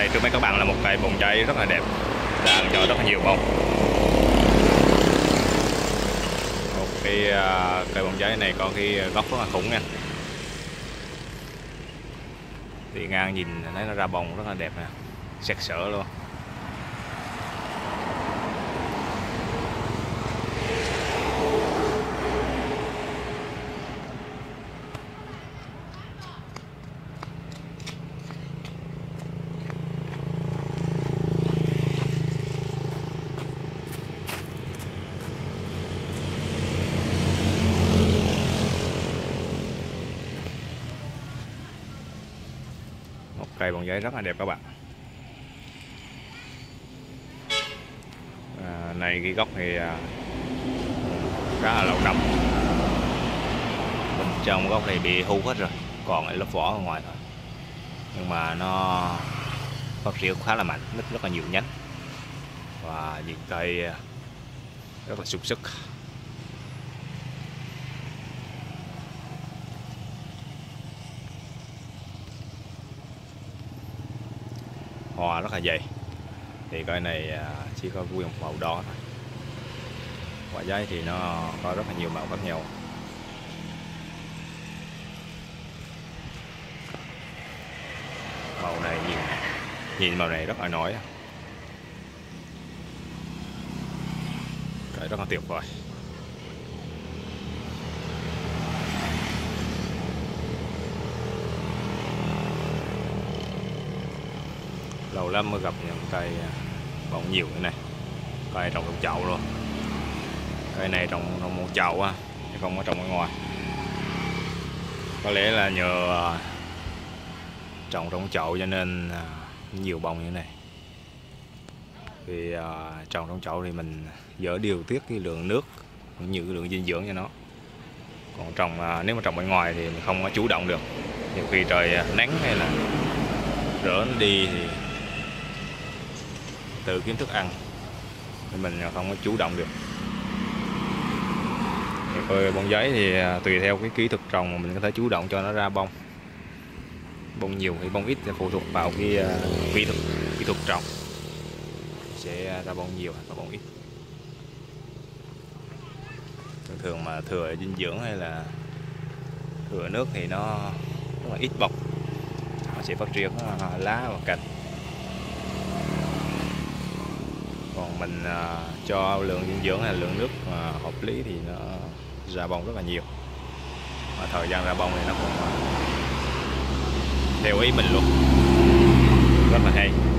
đây trước mấy các bạn là một cây bông cháy rất là đẹp. Đang cho rất là nhiều bông. Một cái uh, cây bông cháy này có cái gốc rất là khủng nha. Đi ngang nhìn thấy nó ra bông rất là đẹp nè. Sặc sỡ luôn. Cây bằng giấy rất là đẹp các bạn. À, này cái gốc thì à, khá là lâu năm. Bên trong gốc này bị hư hết rồi còn lại lớp vỏ ở ngoài thôi. Nhưng mà nó phát triển khá là mạnh nứt rất là nhiều nhánh. Và nhìn cây à, rất là sung sức. Hoa rất là dày. Thì cái này à, chỉ có nguyên một màu đỏ thôi. Quả giấy thì nó có rất là nhiều màu khác nhau. Màu này nhìn nhìn màu này rất là nổi Cái rất là tuyệt vời. Lâu lắm mới gặp những cây à, bông nhiều như này. Cây trồng trong chậu luôn. Cây này trồng trong một chậu á, chứ không có trồng ở ngoài. Có lẽ là nhờ à, trồng trong chậu cho nên à, nhiều bông như thế này. Vì trồng trong chậu thì mình dỡ điều tiết cái lượng nước cũng như cái lượng dinh dưỡng cho nó. Còn trồng nếu mà trồng bên ngoài thì mình không có chủ động được. Nhiều khi trời nắng hay là rỡ nó đi thì tự kiếm thức ăn. Nên mình không có chủ động được. Thì bông giấy thì à, tùy theo cái kỹ thuật trồng mà mình có thể chủ động cho nó ra bông. Bông nhiều thì bông ít thì phụ thuộc vào cái à, kỹ thuật kỹ thuật trồng. Sẽ ra bông nhiều hoặc là bông ít. Thường thường mà thừa dinh dưỡng hay là thừa nước thì nó rất là ít bông. Nó sẽ phát triển lá và cành còn mình à, cho lượng dinh dưỡng hay lượng nước à, hợp lý thì nó ra bông rất là nhiều. Và thời gian ra bông thì nó cũng à, theo ý mình luôn. Rất là hay.